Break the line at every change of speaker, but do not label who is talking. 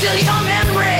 steal your memory.